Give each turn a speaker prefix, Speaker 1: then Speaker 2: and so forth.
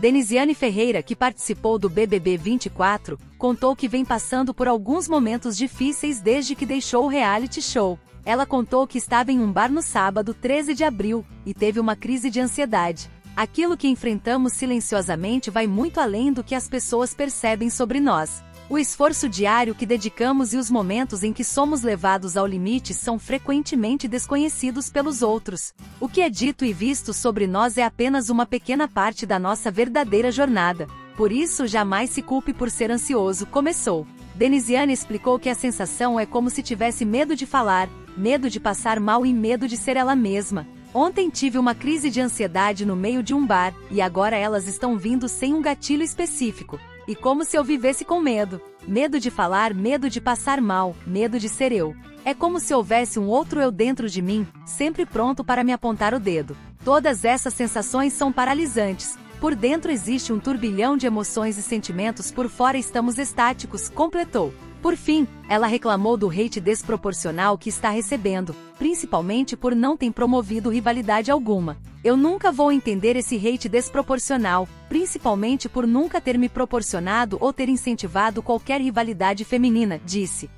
Speaker 1: Denisiane Ferreira, que participou do BBB 24, contou que vem passando por alguns momentos difíceis desde que deixou o reality show. Ela contou que estava em um bar no sábado, 13 de abril, e teve uma crise de ansiedade. Aquilo que enfrentamos silenciosamente vai muito além do que as pessoas percebem sobre nós. O esforço diário que dedicamos e os momentos em que somos levados ao limite são frequentemente desconhecidos pelos outros. O que é dito e visto sobre nós é apenas uma pequena parte da nossa verdadeira jornada. Por isso, jamais se culpe por ser ansioso, começou. Denisiane explicou que a sensação é como se tivesse medo de falar, medo de passar mal e medo de ser ela mesma. Ontem tive uma crise de ansiedade no meio de um bar, e agora elas estão vindo sem um gatilho específico. E como se eu vivesse com medo. Medo de falar, medo de passar mal, medo de ser eu. É como se houvesse um outro eu dentro de mim, sempre pronto para me apontar o dedo. Todas essas sensações são paralisantes. Por dentro existe um turbilhão de emoções e sentimentos, por fora estamos estáticos, completou. Por fim, ela reclamou do hate desproporcional que está recebendo, principalmente por não ter promovido rivalidade alguma. Eu nunca vou entender esse hate desproporcional, principalmente por nunca ter me proporcionado ou ter incentivado qualquer rivalidade feminina, disse.